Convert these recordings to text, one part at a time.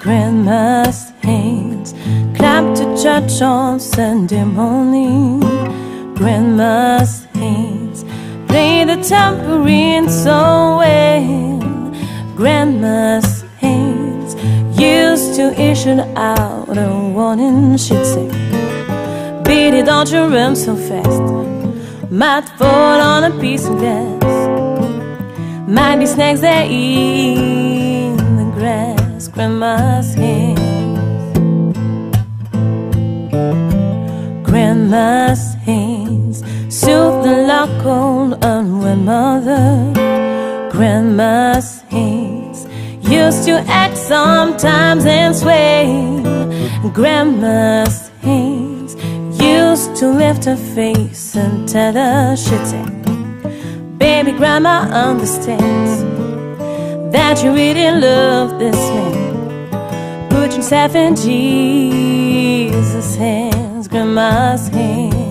Grandma's hands clap to church on Sunday morning. Grandma's hands play the tambourine so well. Grandma's hands used to issue out a warning. She'd say, "Beat it, don't you run so fast." Might fall on a piece of glass. Might be snakes that eat the grass. Grandma's hands. Grandma's hands soothe the lock on unwed mother. Grandma's hands used to act sometimes and sway. Grandma's to lift her face and tell her she'd Baby, grandma understands that you really love this man. Put yourself in Jesus' hands, grandma's hands.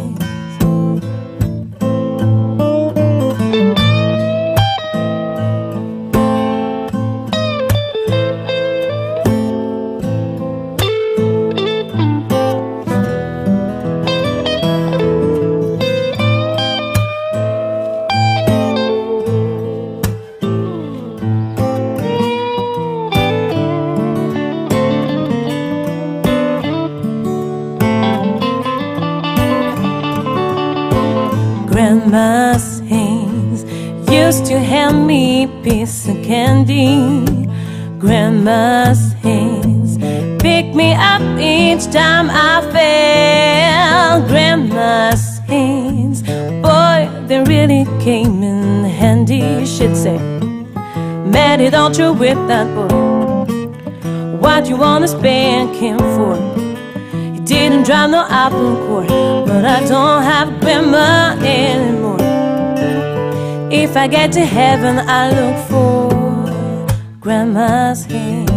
Grandma's hands used to hand me piece of candy. Grandma's hands pick me up each time I fell. Grandma's hands, boy, they really came in handy. She'd say, Maddie, don't you whip that boy. What you wanna spank him for? He didn't drive no apple core, but I don't have grandma. If I get to heaven, I'll look for grandma's hand.